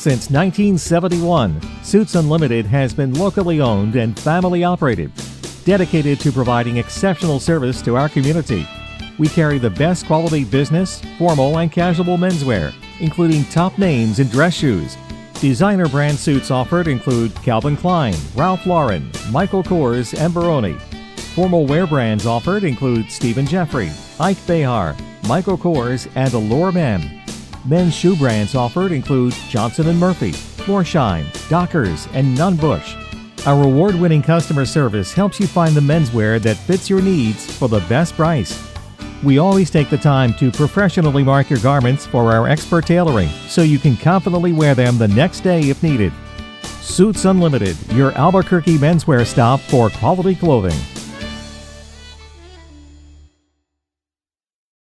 Since 1971, Suits Unlimited has been locally owned and family operated, dedicated to providing exceptional service to our community. We carry the best quality business, formal, and casual menswear, including top names in dress shoes. Designer brand suits offered include Calvin Klein, Ralph Lauren, Michael Kors, and Baroni. Formal wear brands offered include Stephen Geoffrey, Ike Behar, Michael Kors, and Allure Men. Men's shoe brands offered include Johnston & Murphy, Florsheim, Dockers, and Nunn Bush. Our award-winning customer service helps you find the menswear that fits your needs for the best price. We always take the time to professionally mark your garments for our expert tailoring so you can confidently wear them the next day if needed. Suits Unlimited, your Albuquerque menswear stop for quality clothing.